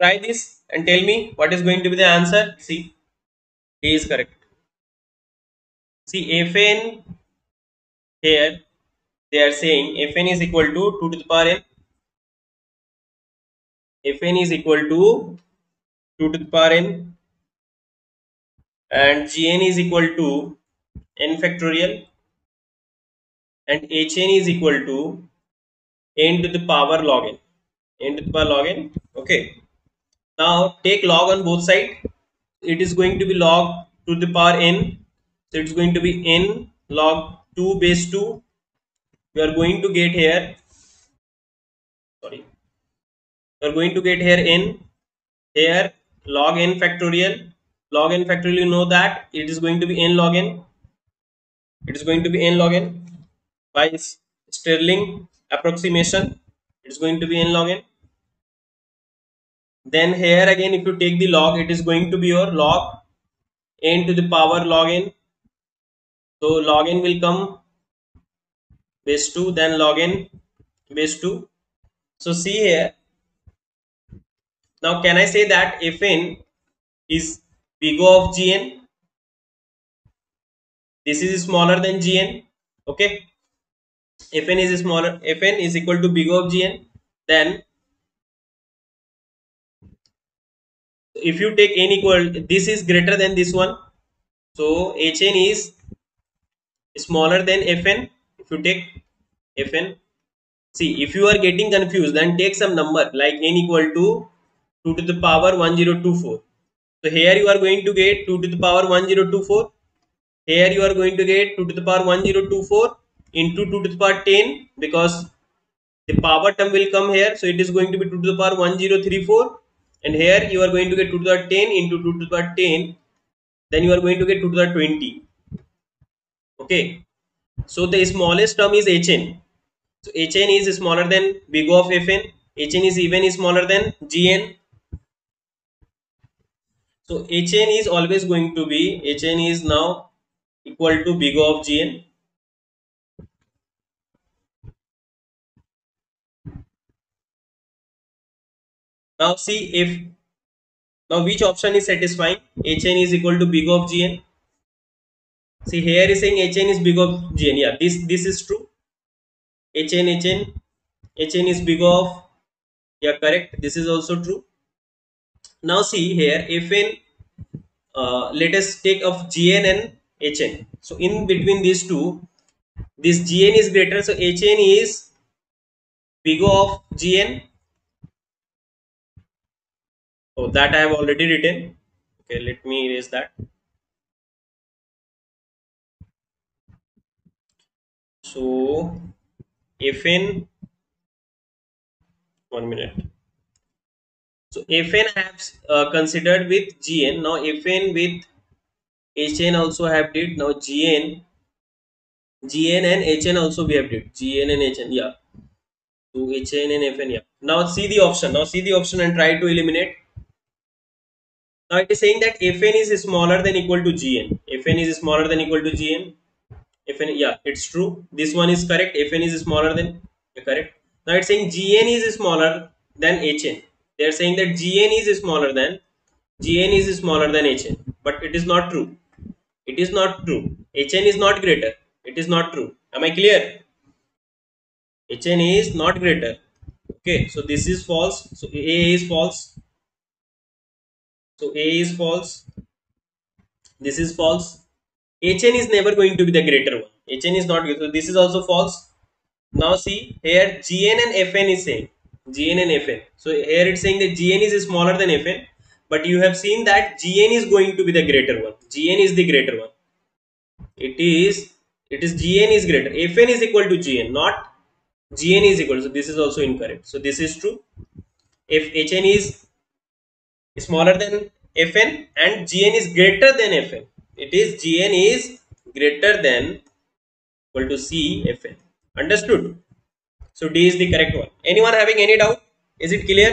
try this and tell me what is going to be the answer. See d is correct. See fn here they are saying fn is equal to 2 to the power n. Fn is equal to 2 to the power n. And gn is equal to n factorial. And hn is equal to n to the power log n. N to the power log n. Okay now take log on both sides it is going to be log to the power n. So it's going to be n log 2 base 2 we are going to get here sorry. We are going to get here n. Here log n factorial. Log n factorial you know that it is going to be n log n. It is going to be n log n by Stirling approximation. It is going to be n log n then here again if you take the log it is going to be your log n to the power log n. So log n will come base 2 then log n base 2 so see here. Now can i say that fn is big O of gn this is smaller than gn okay? Fn is smaller fn is equal to big O of gn then if you take n equal this is greater than this one. So hn is smaller than fn. If you take fn see if you are getting confused then take some number like n equal to 2 to the power 1024 so here you are going to get 2 to the power 1024 here you are going to get 2 to the power 1024 into 2 to the power 10 because the power term will come here. So it is going to be 2 to the power 1034 and here you are going to get 2 to the 10 into 2 to the 10 then you are going to get 2 to the 20 okay. So the smallest term is hn. So hn is smaller than big O of fn. Hn is even smaller than gn. So hn is always going to be hn is now equal to big O of gn now see if now which option is satisfying? Hn is equal to big of gn. See here is saying hn is big of gn. Yeah this this is true. Hn hn hn is big of yeah correct. This is also true. Now see here fn uh, let us take of gn and hn. So in between these two this gn is greater so hn is big of gn oh that i have already written. Okay let me erase that. So if fn one minute. So fn I have uh, considered with gn. Now fn with hn also have did. Now gn gn and hn also we have did. Gn and hn yeah. So hn and fn yeah. Now see the option. Now see the option and try to eliminate now it is saying that fn hmm. is smaller than equal to gn fn is smaller than equal to gn fn yeah it's true. This one is correct. Fn is smaller than correct. Now it's saying gn is smaller than hn they are saying that gn is smaller than gn is smaller than hn but it is not true. It is not true. Hn is not greater. It is not true. Am i clear? Hn is not greater. Okay so this is false. So a is false so A is false. This is false. Hn is never going to be the greater one. Hn is not So this is also false. Now see here Gn and Fn is same. Gn and Fn. So here it's saying that Gn is smaller than Fn. But you have seen that Gn is going to be the greater one. Gn is the greater one. It is it is Gn is greater. Fn is equal to Gn, not Gn is equal. So this is also incorrect. So this is true. If Hn is smaller than fn and gn is greater than fn. It is gn is greater than equal to c fn. Understood? So d is the correct one. Anyone having any doubt? Is it clear